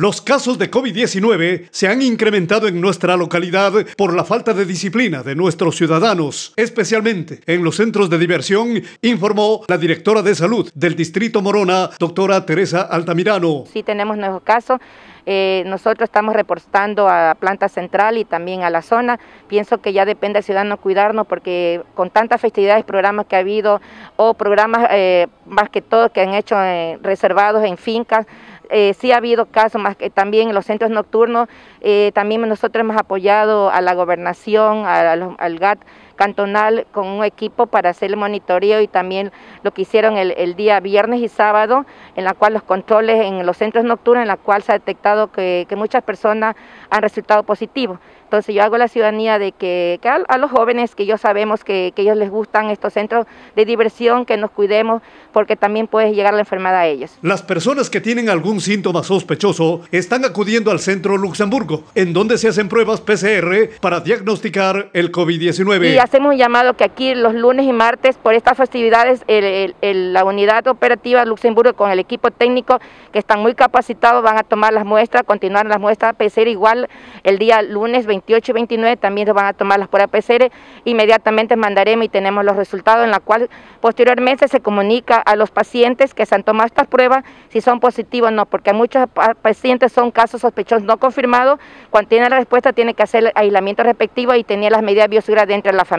Los casos de COVID-19 se han incrementado en nuestra localidad por la falta de disciplina de nuestros ciudadanos, especialmente en los centros de diversión, informó la directora de salud del Distrito Morona, doctora Teresa Altamirano. Sí tenemos nuevos casos. Eh, nosotros estamos reportando a planta central y también a la zona. Pienso que ya depende del ciudadano cuidarnos porque con tantas festividades, programas que ha habido o programas eh, más que todo que han hecho eh, reservados en fincas, eh, sí ha habido casos más que también en los centros nocturnos, eh, también nosotros hemos apoyado a la gobernación, al GAT cantonal con un equipo para hacer el monitoreo y también lo que hicieron el, día viernes y sábado, en la cual los controles en los centros nocturnos, en la cual se ha detectado que, muchas personas han resultado positivos. Entonces yo hago la ciudadanía de que, a, los jóvenes que yo sabemos que, que ellos les gustan estos centros de diversión, que nos cuidemos, porque también puede llegar la enfermedad a ellos. Las personas que tienen algún síntoma sospechoso están acudiendo al centro Luxemburgo, en donde se hacen pruebas PCR para diagnosticar el COVID-19 hacemos un llamado que aquí los lunes y martes, por estas festividades, la unidad operativa Luxemburgo con el equipo técnico que están muy capacitados van a tomar las muestras, continuar las muestras PCR igual el día lunes 28 y 29 también se van a tomar las pruebas PCR, inmediatamente mandaremos y tenemos los resultados en la cual posteriormente se comunica a los pacientes que se han tomado estas pruebas si son positivos o no, porque muchos pacientes son casos sospechosos no confirmados, cuando tiene la respuesta tiene que hacer el aislamiento respectivo y tener las medidas bioseguras dentro de la familia.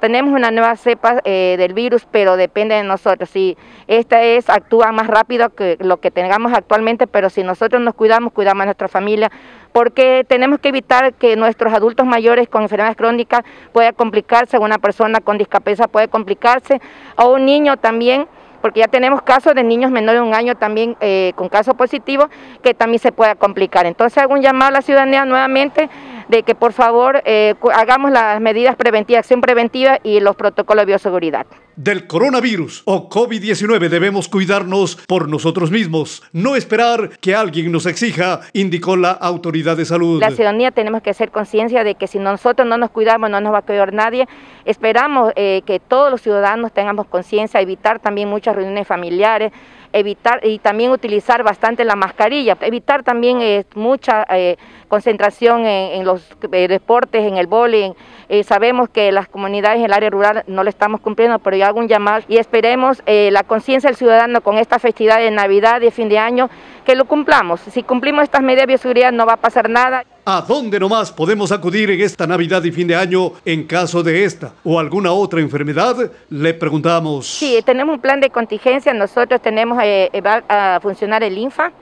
Tenemos una nueva cepa eh, del virus, pero depende de nosotros. Si esta es, actúa más rápido que lo que tengamos actualmente, pero si nosotros nos cuidamos, cuidamos a nuestra familia, porque tenemos que evitar que nuestros adultos mayores con enfermedades crónicas pueda complicarse, una persona con discapacidad puede complicarse, o un niño también porque ya tenemos casos de niños menores de un año también eh, con casos positivos que también se pueda complicar. Entonces hago un llamado a la ciudadanía nuevamente de que por favor eh, hagamos las medidas preventivas, acción preventiva y los protocolos de bioseguridad. Del coronavirus o COVID-19 debemos cuidarnos por nosotros mismos, no esperar que alguien nos exija, indicó la autoridad de salud. La ciudadanía tenemos que hacer conciencia de que si nosotros no nos cuidamos no nos va a cuidar nadie. Esperamos eh, que todos los ciudadanos tengamos conciencia, evitar también muchas reuniones familiares, evitar y también utilizar bastante la mascarilla, evitar también eh, mucha eh, concentración en, los eh, deportes, en el bowling. sabemos que las comunidades en el área rural no lo estamos cumpliendo, pero yo hago un llamado y esperemos la conciencia del ciudadano con esta festividad de Navidad y fin de año, que lo cumplamos. Si cumplimos estas medidas de bioseguridad no va a pasar nada. ¿A dónde nomás podemos acudir en esta Navidad y fin de año en caso de esta o alguna otra enfermedad? Le preguntamos. Sí, tenemos un plan de contingencia. Nosotros tenemos, eh, eh, va a funcionar el INFA.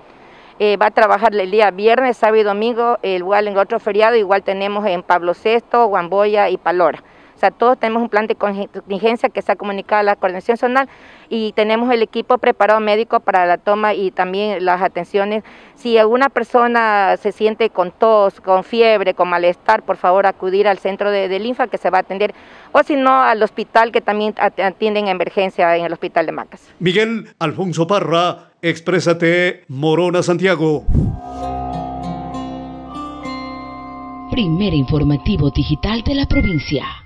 Eh, va a trabajar el día viernes, sábado y domingo, igual en otro feriado, igual tenemos en Pablo VI, Guamboya y Palora. Sea, todos tenemos un plan de contingencia que se ha comunicado a la coordinación zonal y tenemos el equipo preparado médico para la toma y también las atenciones. Si alguna persona se siente con tos, con fiebre, con malestar, por favor acudir al centro de, de linfa que se va a atender o si no al hospital que también atienden emergencia en el hospital de Macas. Miguel Alfonso Parra, Exprésate, Morona, Santiago. Primer informativo digital de la provincia.